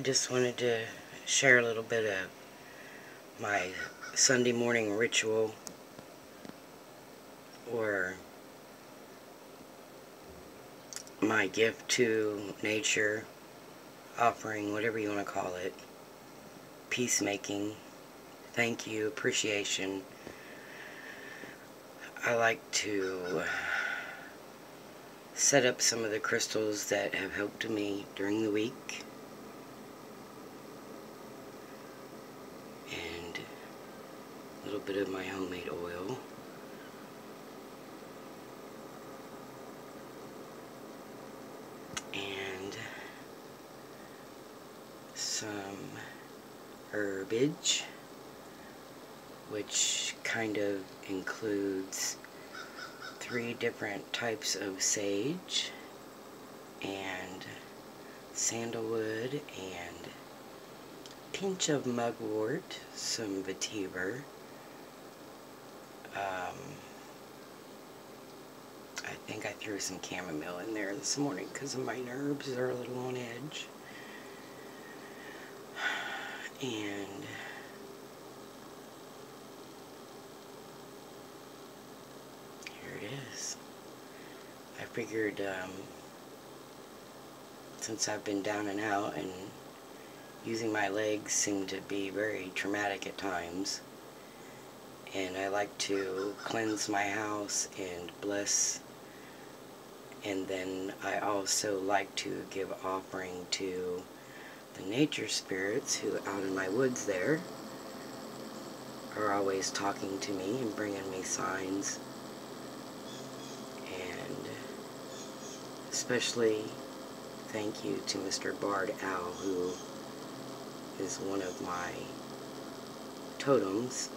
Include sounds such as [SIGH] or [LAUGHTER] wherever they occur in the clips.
I just wanted to share a little bit of my Sunday morning ritual or my gift to nature, offering, whatever you want to call it, peacemaking, thank you, appreciation. I like to set up some of the crystals that have helped me during the week. And a little bit of my homemade oil. And some herbage, which kind of includes three different types of sage and sandalwood and pinch of mugwort, some vetiver, um, I think I threw some chamomile in there this morning because my nerves are a little on edge. And here it is. I figured um, since I've been down and out and using my legs seemed to be very traumatic at times and I like to cleanse my house and bless and then I also like to give offering to the nature spirits who out in my woods there are always talking to me and bringing me signs and Especially thank you to Mr. Barred Owl, who is one of my totems.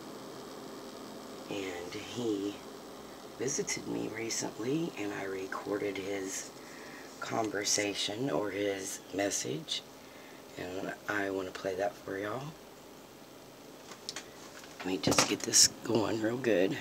And he visited me recently, and I recorded his conversation or his message. And I want to play that for y'all. Let me just get this going real good.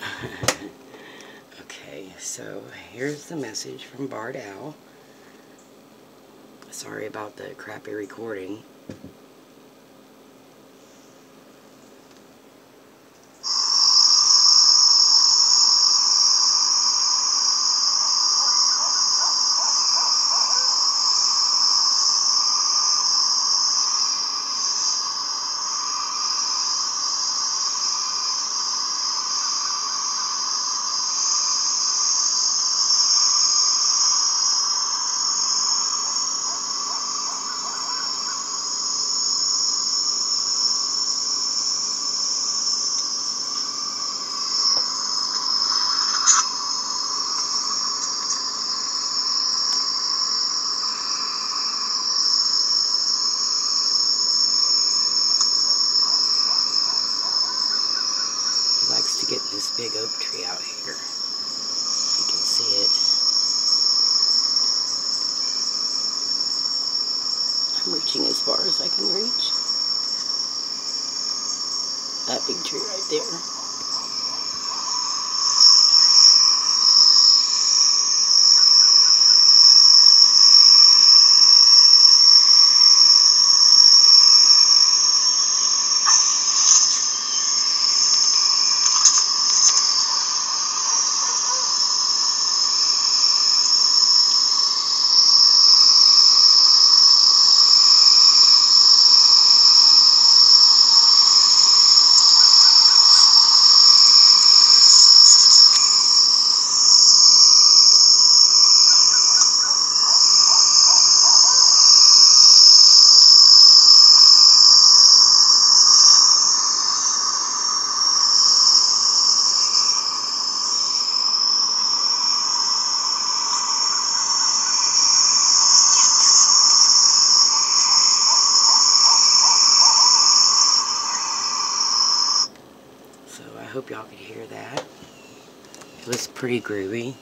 [LAUGHS] Okay, so here's the message from Barred Owl. Sorry about the crappy recording. Hope y'all could hear that. It was pretty groovy.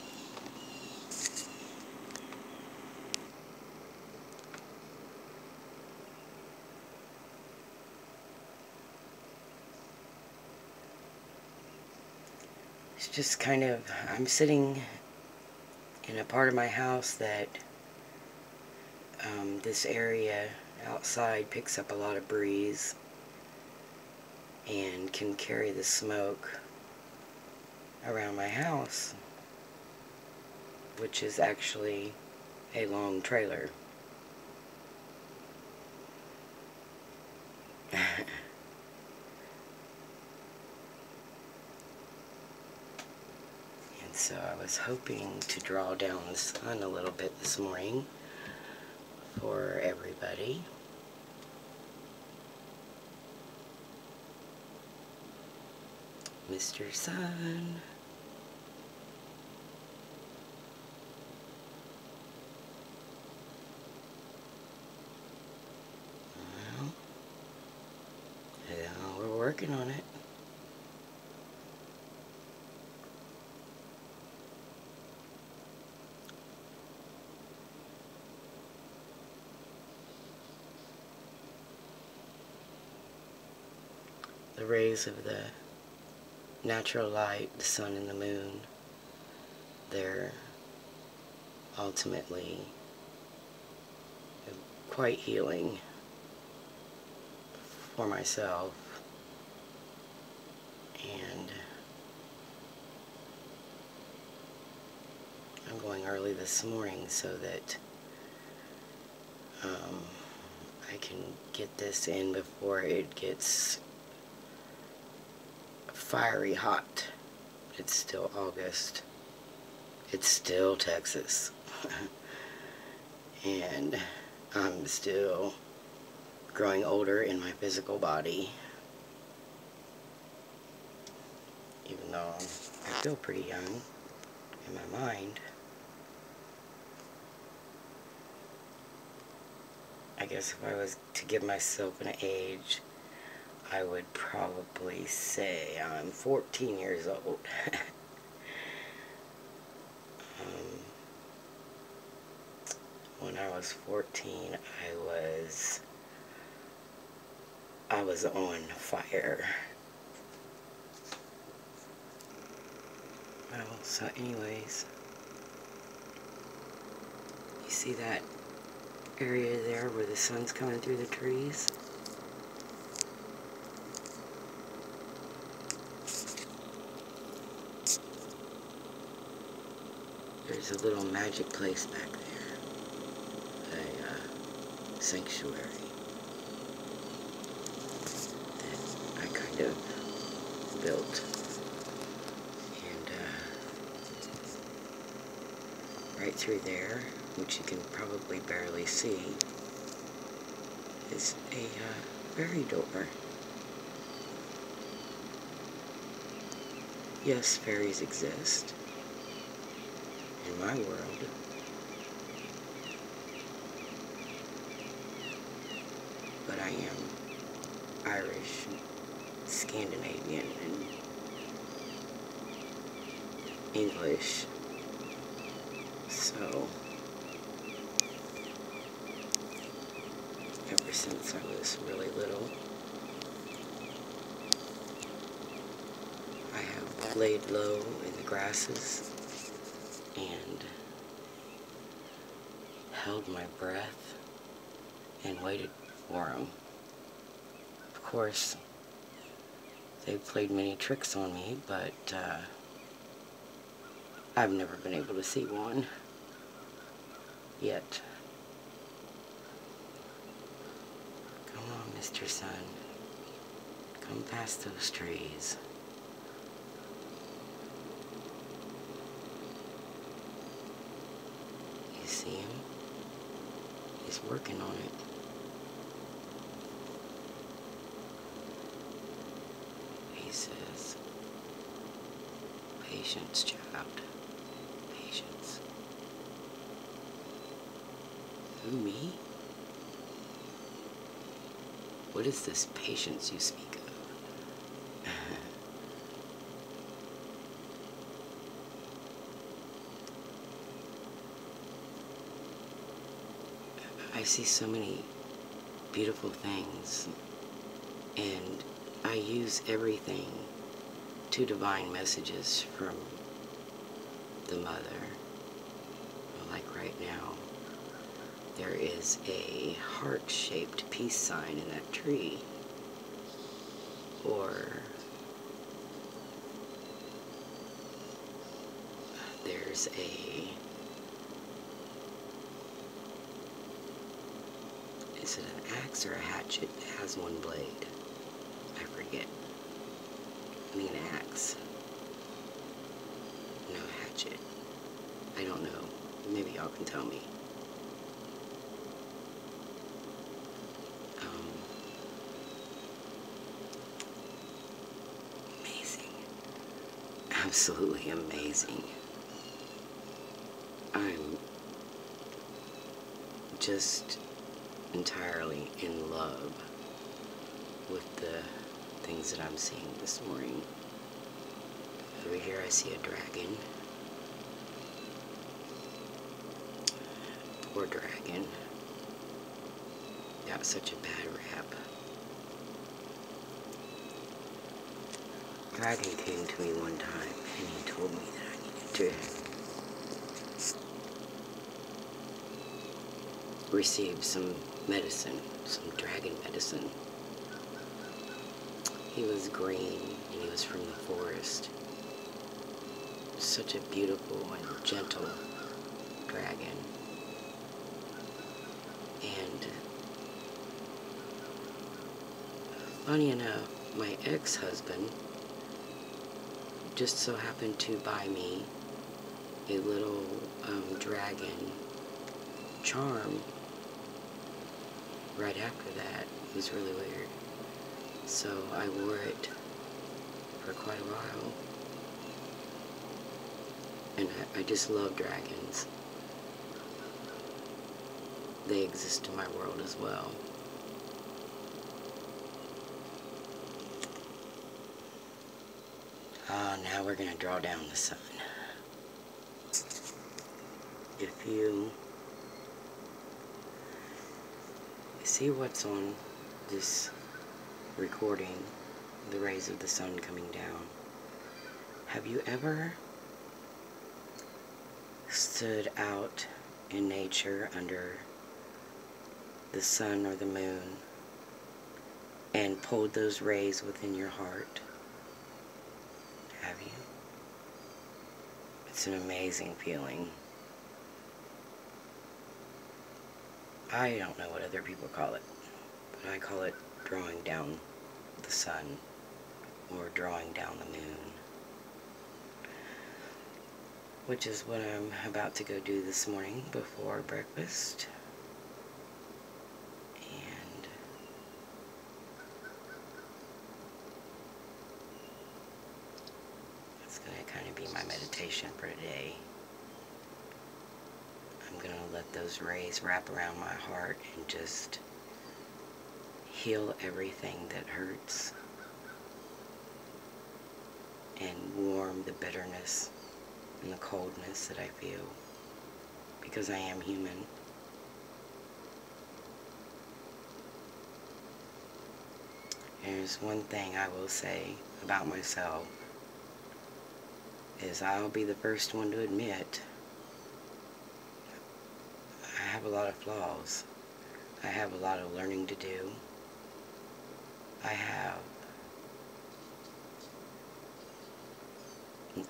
It's just kind of, I'm sitting in a part of my house that um, this area outside picks up a lot of breeze and can carry the smoke around my house which is actually a long trailer. [LAUGHS] And so I was hoping to draw down the sun a little bit this morning for everybody Mr. Sun. Well, yeah, we're working on it. The rays of the natural light, the sun and the moon, they're ultimately quite healing for myself and I'm going early this morning so that um, I can get this in before it gets fiery hot. It's still August. It's still Texas. [LAUGHS] and I'm still growing older in my physical body. Even though I feel pretty young in my mind. I guess if I was to give myself an age, I would probably say I'm 14 years old. [LAUGHS] um, when I was 14, I was I was on fire. Well, so anyways, you see that area there where the sun's coming through the trees? There's a little magic place back there. A uh, sanctuary. That I kind of built. And uh, right through there, which you can probably barely see, is a uh, fairy door. Yes, fairies exist my world. But I am Irish, Scandinavian, and English. So, ever since I was really little, I have laid low in the grasses and held my breath and waited for them. Of course, they played many tricks on me, but uh, I've never been able to see one yet. Come on, Mr. Sun. Come past those trees. Him? He's working on it. He says, patience, child. Patience. Who, me? What is this patience you speak of? I see so many beautiful things, and I use everything to divine messages from the mother. Like right now, there is a heart-shaped peace sign in that tree. Or there's a is it an axe or a hatchet? It has one blade. I forget. I mean axe. No hatchet. I don't know. Maybe y'all can tell me. Um, amazing. Absolutely amazing. I'm just entirely in love with the things that I'm seeing this morning. Over here I see a dragon. Poor dragon. Got such a bad rap. Dragon came to me one time and he told me that I needed to receive some medicine, some dragon medicine. He was green and he was from the forest. Such a beautiful and gentle dragon. And funny enough, my ex-husband just so happened to buy me a little um, dragon charm right after that. Was really weird. So I wore it for quite a while. And I, I just love dragons. They exist in my world as well. Ah, uh, now we're going to draw down the sun. If you see what's on this recording, the rays of the sun coming down. Have you ever stood out in nature under the sun or the moon and pulled those rays within your heart? Have you? It's an amazing feeling. I don't know what other people call it, but I call it drawing down the sun or drawing down the moon. Which is what I'm about to go do this morning before breakfast. And that's going to kind of be my meditation for today. I'm going to let those rays wrap around my heart and just heal everything that hurts and warm the bitterness and the coldness that I feel because I am human. There's one thing I will say about myself is I'll be the first one to admit have a lot of flaws. I have a lot of learning to do. I have.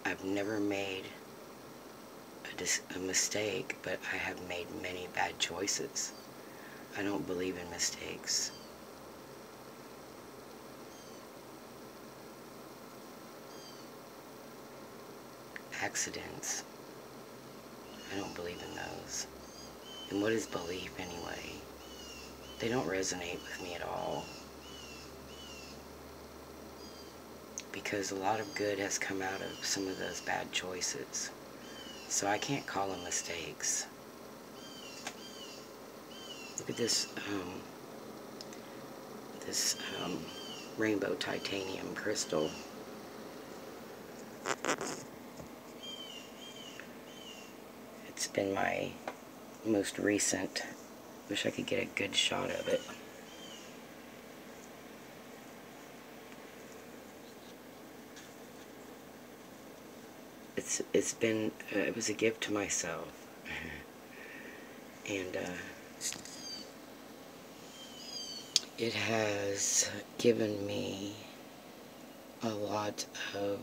I've never made a, a, mistake, but I have made many bad choices. I don't believe in mistakes. Accidents. I don't believe in those. And what is belief anyway? They don't resonate with me at all. Because a lot of good has come out of some of those bad choices. So I can't call them mistakes. Look at this, um, this um, rainbow titanium crystal. It's been my most recent Wish I could get a good shot of it. It's it's been uh, it was a gift to myself, [LAUGHS] and uh, it has given me a lot of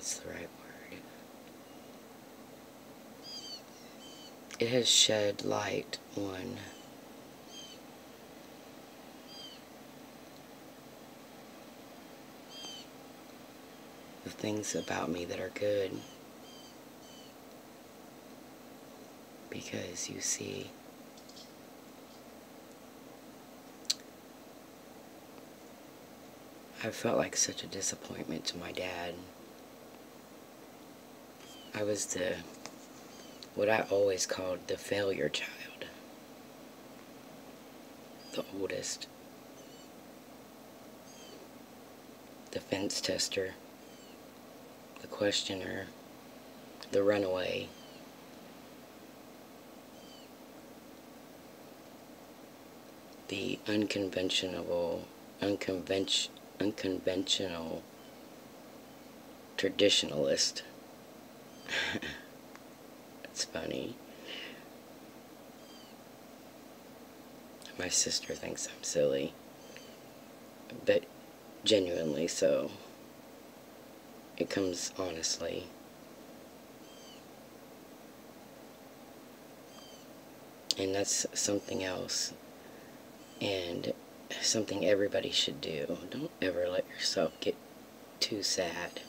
what's the right word? It has shed light on the things about me that are good. Because you see, I felt like such a disappointment to my dad. I was the, what I always called the failure child. The oldest. The fence tester. The questioner. The runaway. The unconventional, unconventional unconventional traditionalist. [LAUGHS] That's funny. My sister thinks I'm silly, but genuinely so. It comes honestly. And that's something else. And something everybody should do. Don't ever let yourself get too sad.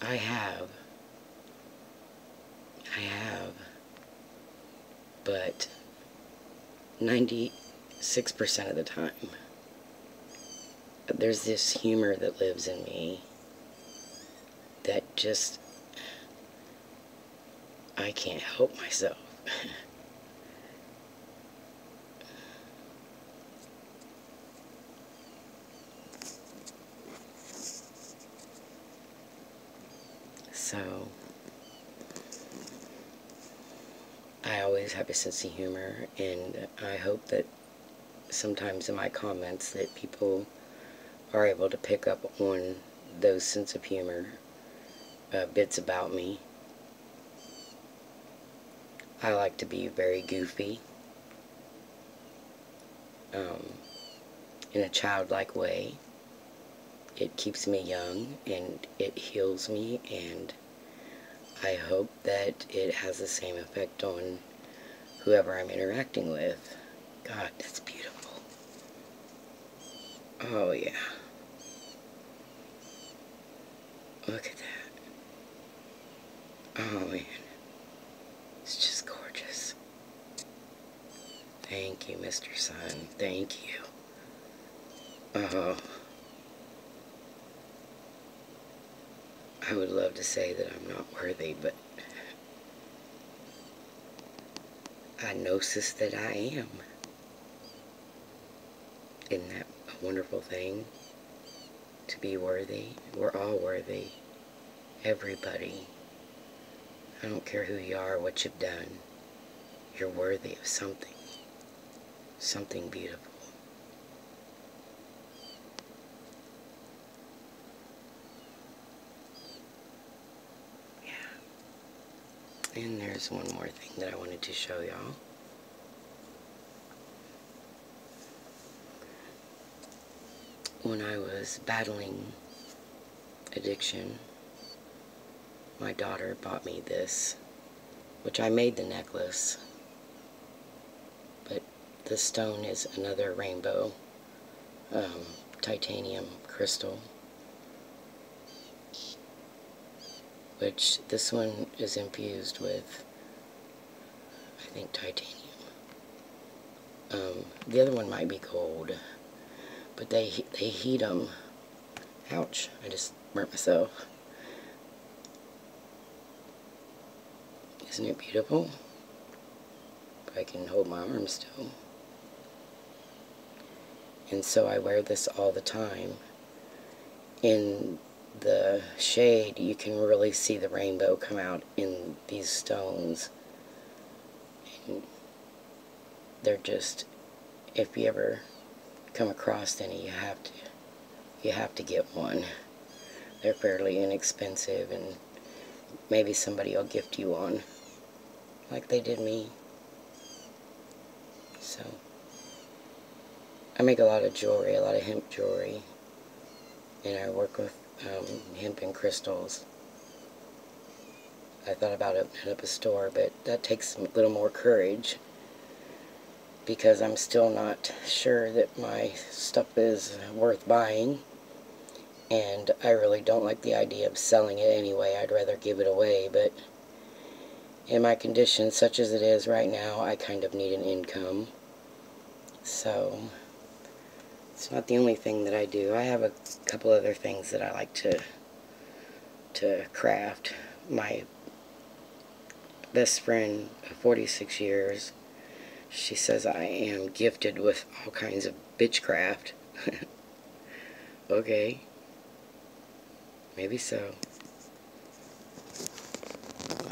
I have. I have. But 96% of the time, there's this humor that lives in me that just, I can't help myself. [LAUGHS] So, I always have a sense of humor, and I hope that sometimes in my comments that people are able to pick up on those sense of humor uh, bits about me. I like to be very goofy um, in a childlike way. It keeps me young and it heals me and I hope that it has the same effect on whoever I'm interacting with. God, that's beautiful. Oh, yeah. Look at that. Oh, man. It's just gorgeous. Thank you, Mr. Sun. Thank you. Oh. I would love to say that I'm not worthy, but I gnosis that I am. Isn't that a wonderful thing? To be worthy. We're all worthy. Everybody. I don't care who you are, what you've done. You're worthy of something. Something beautiful. And there's one more thing that I wanted to show y'all. When I was battling addiction, my daughter bought me this, which I made the necklace, but the stone is another rainbow um, titanium crystal. Which this one is infused with, I think, titanium. Um, the other one might be gold, but they, they heat them. Ouch, I just burnt myself. Isn't it beautiful? If I can hold my arm still. And so I wear this all the time. And the shade, you can really see the rainbow come out in these stones. And they're just, if you ever come across any, you have to, you have to get one. They're fairly inexpensive and maybe somebody will gift you one like they did me. So, I make a lot of jewelry, a lot of hemp jewelry, and I work with um, hemp and crystals. I thought about opening up a store, but that takes a little more courage because I'm still not sure that my stuff is worth buying. And I really don't like the idea of selling it anyway. I'd rather give it away, but in my condition, such as it is right now, I kind of need an income. So, it's not the only thing that I do. I have a couple other things that I like to to craft. My best friend of 46 years, she says I am gifted with all kinds of bitchcraft. [LAUGHS] okay. Maybe so.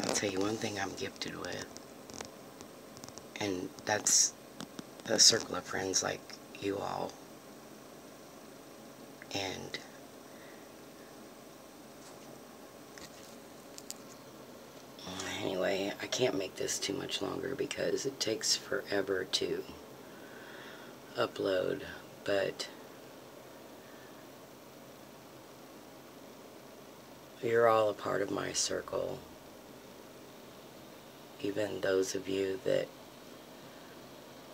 I'll tell you one thing I'm gifted with. And that's a circle of friends like you all. And anyway, I can't make this too much longer because it takes forever to upload, but you're all a part of my circle even those of you that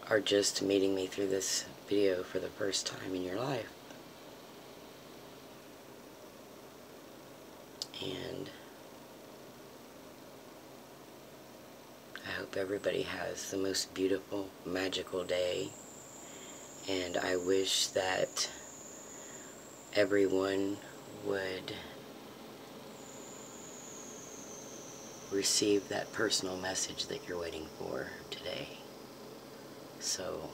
are just meeting me through this video for the first time in your life. And I hope everybody has the most beautiful, magical day. And I wish that everyone would receive that personal message that you're waiting for today. So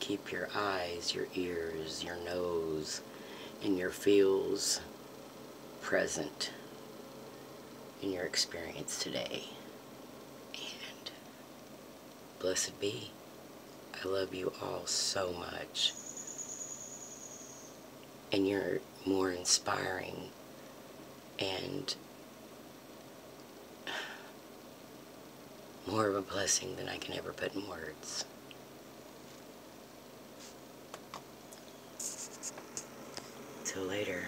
keep your eyes, your ears, your nose, and your feels present in your experience today. And blessed be. I love you all so much. And you're more inspiring and more of a blessing than I can ever put in words. Till later.